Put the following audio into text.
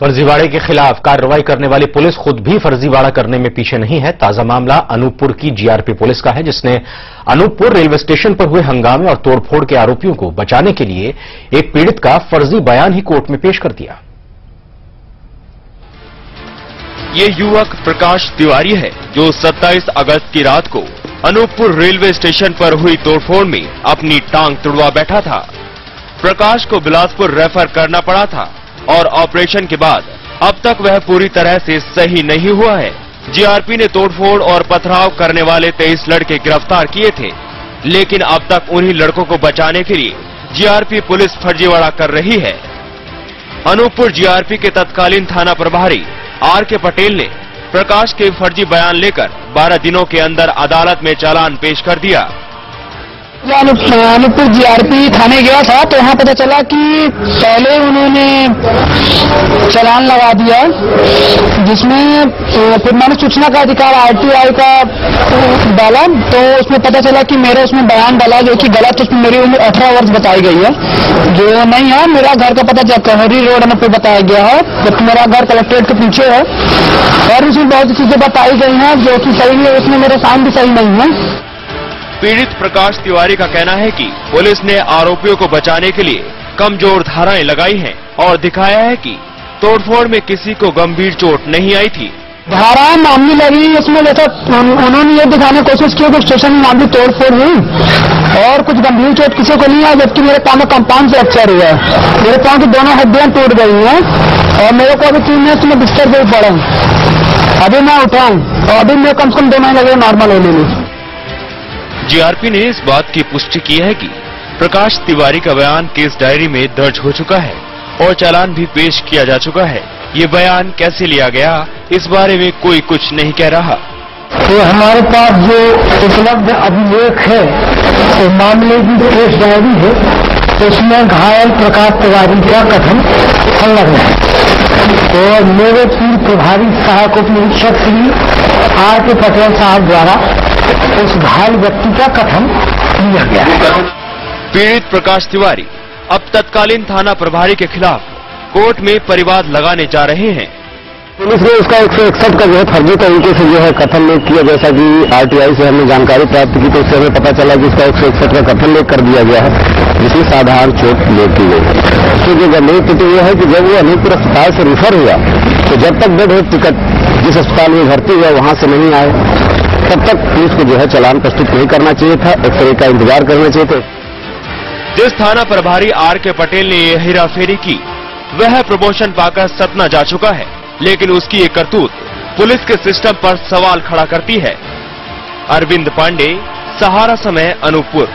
फर्जीवाड़े के खिलाफ कार्रवाई करने वाली पुलिस खुद भी फर्जीवाड़ा करने में पीछे नहीं है। ताज़ा मामला अनूपपुर की जीआरपी पुलिस का है, जिसने अनूपपुर रेलवे स्टेशन पर हुए हंगामे और तोड़फोड़ के आरोपियों को बचाने के लिए एक पीड़ित का फर्जी बयान ही कोर्ट में पेश कर दिया। ये युवक प्रकाश तिवारी है, जो 27 अगस्त की रात को अनूपपुर रेलवे स्टेशन पर हुई तोड़फोड़ में अपनी टांग तुड़वा बैठा था। प्रकाश को बिलासपुर रेफर करना पड़ा था। और ऑपरेशन के बाद, अब तक वह पूरी तरह से सही नहीं हुआ है। जीआरपी ने तोड़फोड़ और पथराव करने वाले तेईस लड़के गिरफ़्तार किए थे। लेकिन अब तक उन्हीं लड़कों को बचाने के लिए जीआरपी पुलिस फर्जीवाड़ा कर रही है। अनूपपुर जीआरपी के तत्कालीन थाना प्रभारी आर के पटेल ने प्रकाश के फर्जी बयान लेकर 12 दिनों के अंदर अदालत में चालान पेश कर दिया। अनूपपुर जीआरपी थाने गया था तो वहाँ पता चला कि पहले उन्होंने चलान लगा दिया, जिसमें फिर मैंने सूचना का अधिकार आरटीआई का डाला तो उसमें पता चला कि मेरा उसमें बयान डाला जो कि गलत उसमें मेरी उम्र अठारह वर्ष बताई गई है। जो नहीं है, मेरा घर का पता कहरी रोड में बताया गया है, जबकि मेरा घर कलेक्ट्रेट के पीछे है। और उसमें बहुत सी चीज़ें बताई गई हैं, जो कि सही है, उसमें मेरा साइन भी सही नहीं है। पीड़ित प्रकाश तिवारी का कहना है कि पुलिस ने आरोपियों को बचाने के लिए कमज़ोर धाराएँ लगाई हैं और दिखाया है कि तोड़फोड़ में किसी को गंभीर चोट नहीं आई थी। धाराएँ मामली लगी, इसमें जैसा उन्होंने ये दिखाने की कोशिश की कि स्टेशन में मामली तोड़फोड़ हुई और कुछ गंभीर चोट किसी को नहीं आई, जबकि मेरे पाँव में कंपाउंड फ्रैक्चर हुआ। है मेरे पाँव की दोनों हड्डियाँ टूट गई हैं और मेरे को अभी तीन मिनट में बिस्तर पे पड़ा। अभी मैं उठाऊँ और अभी मैं कम से कम दो महीने लगे नॉर्मल होने में। जीआरपी ने इस बात की पुष्टि की है कि प्रकाश तिवारी का बयान केस डायरी में दर्ज हो चुका है और चालान भी पेश किया जा चुका है। ये बयान कैसे लिया गया, इस बारे में कोई कुछ नहीं कह रहा। तो हमारे पास जो उपलब्ध अभिलेख है तो मामले की केस डायरी है, उसमें घायल प्रकाश तिवारी का कथन संलग्न है। तो मेरे पूर्व प्रभारी सहायक उप निरीक्षक श्री आर के पटेल साहब द्वारा उस घायल व्यक्ति का कथन लिया गया पीड़ित प्रकाश तिवारी अब तत्कालीन थाना प्रभारी के खिलाफ कोर्ट में परिवाद लगाने जा रहे हैं। पुलिस ने उसका एक सौ इकसठ का जो है फर्जी तरीके से जो है कथन लेख किया जैसा कि आरटीआई से हमने जानकारी प्राप्त की तो उससे हमें पता चला कि उसका एक सौ इकसठ का कथन लेख कर दिया गया है जिसमें साधारण चोट ले की गई उसमें जो गंभीर स्थिति यह है कि जब वो अनूपपुर अस्पताल से रिफर हुआ तो जब तक बेड टिकट जिस अस्पताल में भर्ती हुआ वहाँ से नहीं आए। तब तक पुलिस को जो है चलान प्रस्तुत नहीं करना चाहिए था। एक्सरे का इंतज़ार करना चाहिए था। जिस थाना प्रभारी आर के पटेल ने यह हेराफेरी की, वह प्रमोशन पाकर सतना जा चुका है, लेकिन उसकी ये करतूत पुलिस के सिस्टम पर सवाल खड़ा करती है। अरविंद पांडे, सहारा समय अनूपपुर।